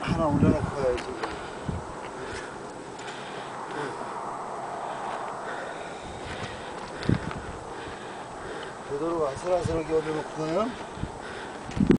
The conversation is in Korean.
하나 올려놓고 가야지. 되도록 아슬아슬하게 올려놓고 가요?